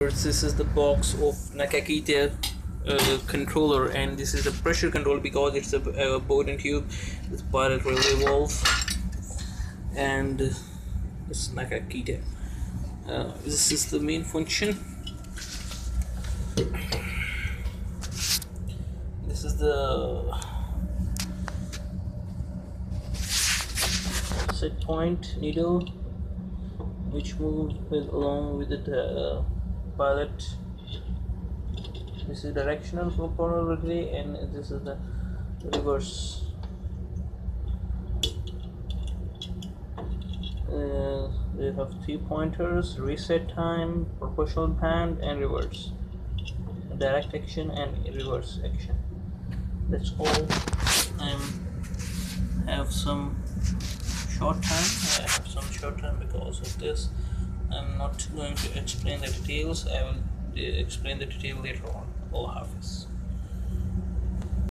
this is the box of Nakakita uh, controller and this is the pressure control because it's a, a Bourdon tube with pilot relay valve and this Nakakita uh, this is the main function. This is the set point needle which moves along with the uh, pilot. This is directional relay and this is the reverse. Uh, they have three pointers reset time proportional band and reverse. Direct action and reverse action. That's all. I have some short time. I have some short time because of this I'm not going to explain the details. I will uh, explain the detail later on. Allah Hafiz